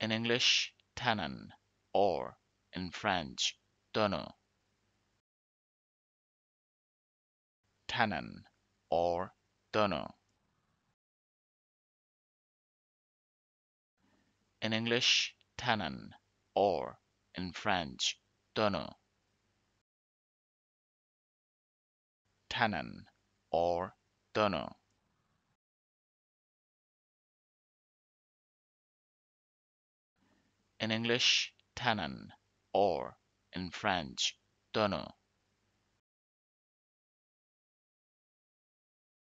In English, tenon, or, in French, tonneau. Tenon, or tonneau. In English, tenon, or, in French, tonneau. Tenon, or tonneau. In English, tenon, or, in French, tonneau.